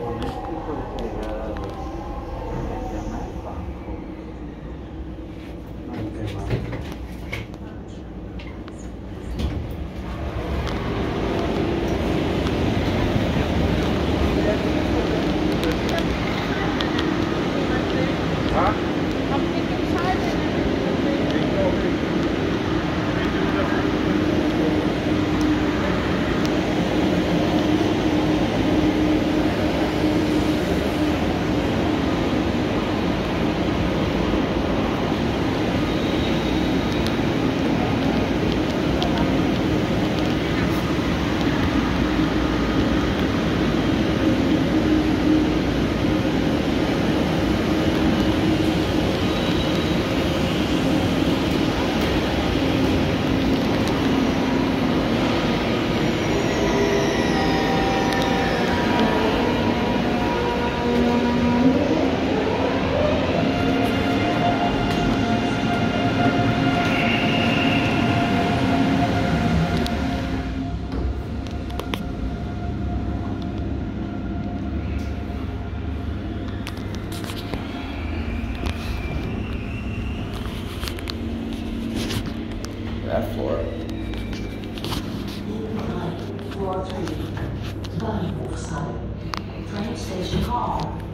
어, 뭐 20분 정도 되면 F four. Floor 3. Train station hall.